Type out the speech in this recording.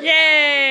Yay!